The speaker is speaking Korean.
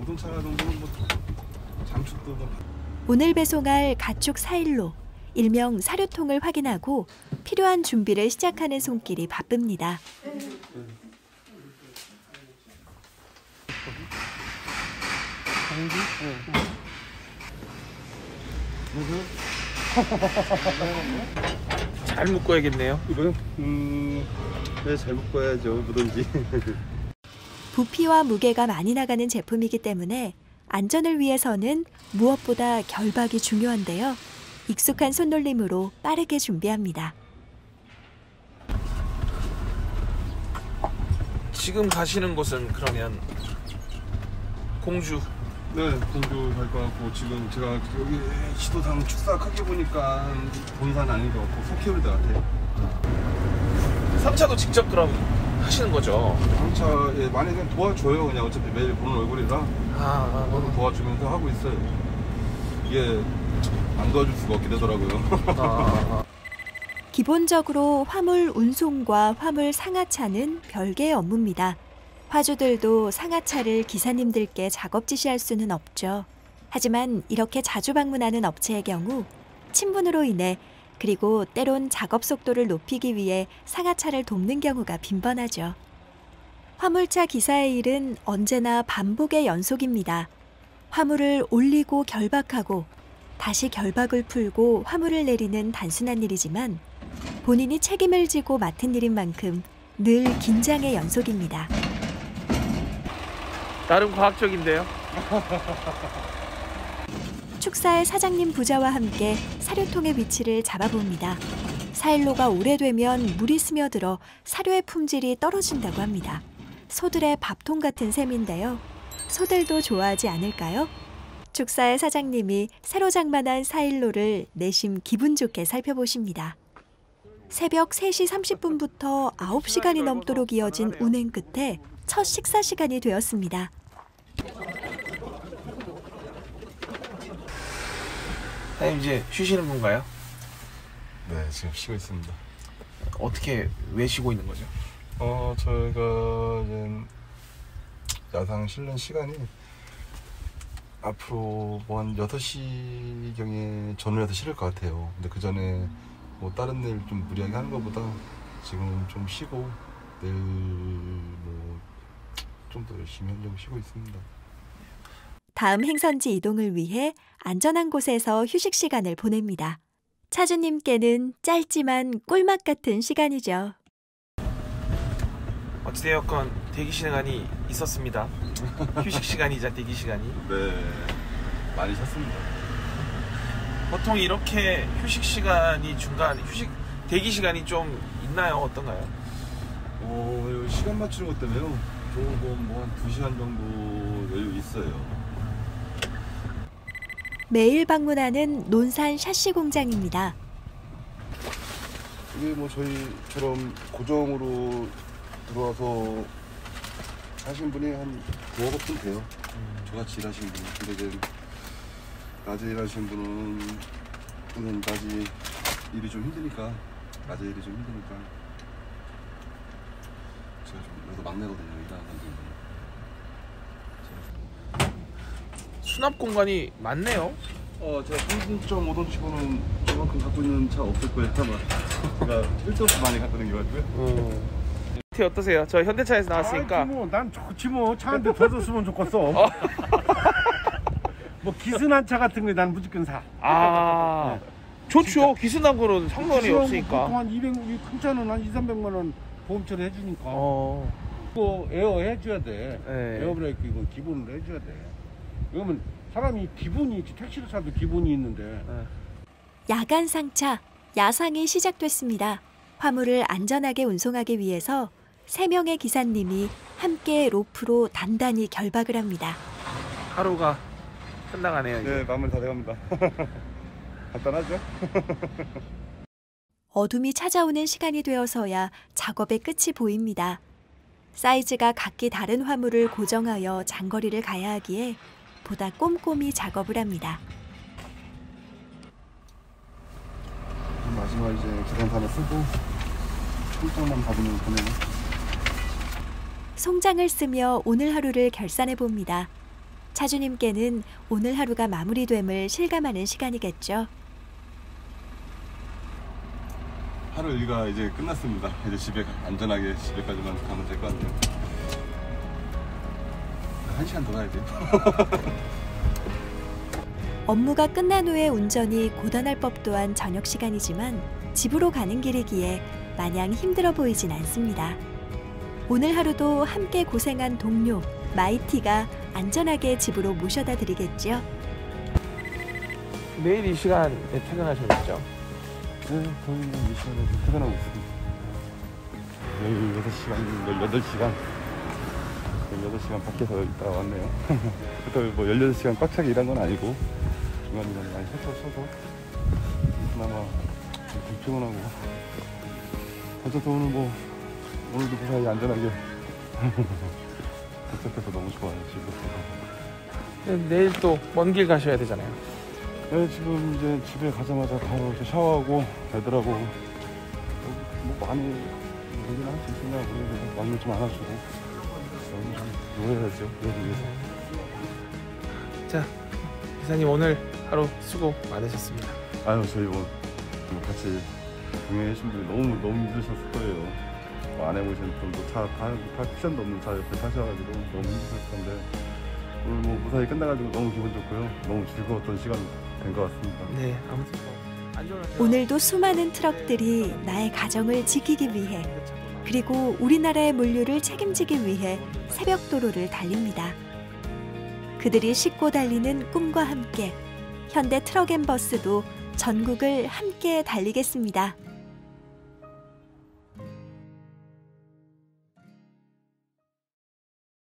오동차 정도는 뭐 장축도 뭐 오늘 배송할 가축 사일로 일명 사료통을 확인하고 필요한 준비를 시작하는 손길이 바쁩니다. 잘 묶어야겠네요. 이거요? 음, 네, 잘 묶어야죠, 뭐든지. 부피와 무게가 많이 나가는 제품이기 때문에 안전을 위해서는 무엇보다 결박이 중요한데요. 익숙한 손놀림으로 빠르게 준비합니다. 지금 가시는 곳은 그러면 공주. 네, 공주 갈 것 같고 지금 제가 여기 시도당 축사 크게 보니까 본산 아닌 것 같고 데 같아요. 3차도 직접 그럼 하시는 거죠? 장차 예, 많이 그냥 도와줘요. 그냥 어차피 매일 보는 얼굴이라 아, 저도 도와주면서 하고 있어요. 이게 안 도와줄 수가 없게 되더라고요. 아, 기본적으로 화물 운송과 화물 상하차는 별개의 업무입니다. 화주들도 상하차를 기사님들께 작업 지시할 수는 없죠. 하지만 이렇게 자주 방문하는 업체의 경우 친분으로 인해 그리고 때론 작업 속도를 높이기 위해 상하차를 돕는 경우가 빈번하죠. 화물차 기사의 일은 언제나 반복의 연속입니다. 화물을 올리고 결박하고 다시 결박을 풀고 화물을 내리는 단순한 일이지만 본인이 책임을 지고 맡은 일인 만큼 늘 긴장의 연속입니다. 나름 과학적인데요. 축사의 사장님 부자와 함께 사료통의 위치를 잡아봅니다. 사일로가 오래되면 물이 스며들어 사료의 품질이 떨어진다고 합니다. 소들의 밥통 같은 셈인데요. 소들도 좋아하지 않을까요? 축사의 사장님이 새로 장만한 사일로를 내심 기분 좋게 살펴보십니다. 새벽 3시 30분부터 9시간이 넘도록 이어진 운행 끝에 첫 식사 시간이 되었습니다. 사장님 이제 쉬시는 건가요? 네, 지금 쉬고 있습니다. 어떻게 왜 쉬고 있는 거죠? 어, 저희가 이제 야상 실는 시간이 앞으로 뭐한 6시경에 전후에서 실을 것 같아요. 근데 그 전에 뭐 다른 일 좀 무리하게 하는 것보다 지금 좀 쉬고 내일 뭐 좀 더 열심히 하려고 쉬고 있습니다. 다음 행선지 이동을 위해 안전한 곳에서 휴식 시간을 보냅니다. 차주님께는 짧지만 꿀맛 같은 시간이죠. 어찌되었건 대기 시간이 있었습니다. 휴식 시간이자 대기 시간이. 네, 많이 쉬었습니다. 보통 이렇게 휴식 시간이 중간 휴식 대기 시간이 좀 있나요? 어떤가요? 어, 시간 맞추는 것 때문에요. 조금 뭐한 2시간 정도 여유 있어요. 매일 방문하는 논산 샤시 공장입니다. 이게 뭐 저희처럼 고정으로 들어와서 하신 분이 한 두어 번 돼요. 저같이 일하시는 분이. 근데 이제 낮에 일하시는 분은 저는 낮에 일이 좀 힘드니까 낮에 일이 좀 힘드니까 제가 좀 여기서 막내거든요. 일하는 분들. 수납 공간이 많네요. 어, 제가 3.5돈 치고는 저만큼 갖고 있는 차 없을 거예요, 아마. 제가 1도 많이 갖고 다녀가지고요. 어떻게 어떠세요? 저 현대차에서 나왔으니까 아이고, 뭐, 난 좋지 뭐. 차 한 대 더 줬으면 좋겠어. 뭐 기스난 차 같은 거 난 무조건 사. 아 좋죠. 기스난 거는 상관이 없으니까. 보통 한 200, 큰 차는 한 2, 300만 원 보험 처리 해주니까. 어, 이거 에어 해줘야 돼. 네. 에어 브레이크 이거 기본으로 해줘야 돼. 그러면 사람이 기본이 있지. 택시를 타도 기본이 있는데. 야간 상차, 야상이 시작됐습니다. 화물을 안전하게 운송하기 위해서 세 명의 기사님이 함께 로프로 단단히 결박을 합니다. 하루가 끝나가네요. 이제. 네, 마무리 다 돼갑니다. 간단하죠? 어둠이 찾아오는 시간이 되어서야 작업의 끝이 보입니다. 사이즈가 각기 다른 화물을 고정하여 장거리를 가야 하기에 보다 꼼꼼히 작업을 합니다. 마지막 이제 계산판을 쓰고 통장만 받으면 보내요. 송장을 쓰며 오늘 하루를 결산해 봅니다. 차주님께는 오늘 하루가 마무리됨을 실감하는 시간이겠죠. 하루 일과 이제 끝났습니다. 이제 집에 가- 안전하게 집에까지만 가면 될 것 같네요. 한 시간 더 가야 돼요. 업무가 끝난 후의 운전이 고단할 법도 한 저녁 시간이지만 집으로 가는 길이기에 마냥 힘들어 보이진 않습니다. 오늘 하루도 함께 고생한 동료 마이티가 안전하게 집으로 모셔다 드리겠죠. 내일 이 시간에 퇴근하셔야겠죠? 네, 저희는 이 시간에 좀 퇴근하고 있습니다. 16시간, 18시간. 18시간 밖에서 있다 왔네요. 그렇다고 뭐 18시간 꽉 차게 일한 건 아니고 중간중간에 많이 쉬어서 쉬어서 그나마 좀 불피곤하고 어쨌든 오늘 뭐 오늘도 무사히 안전하게 도착해서 너무 좋아요 집에 내일 또 먼 길 가셔야 되잖아요. 네, 지금 이제 집에 가자마자 바로 샤워하고 애들하고 뭐 많이 얘기를 할수 있으냐 모르겠는데 많이 좀 안아주고 노래해야죠 얘를 위해서 자, 기사님 오늘 하루 수고 많으셨습니다. 아유 저희 뭐, 뭐 같이 동행하신 분이 너무 너무 힘드셨을 거예요 뭐 아내 모신 분도 차 쿠션도 없는 차 옆에 타셔가지고 너무 힘드셨을 건데 오늘 뭐 무사히 끝나가지고 너무 기분 좋고요 너무 즐거웠던 시간 된 것 같습니다 네, 아무튼 뭐. 오늘도 수많은 트럭들이 나의 가정을 지키기 위해 그리고 우리나라의 물류를 책임지기 위해 새벽 도로를 달립니다. 그들이 싣고 달리는 꿈과 함께 현대 트럭 and 버스도 전국을 함께 달리겠습니다.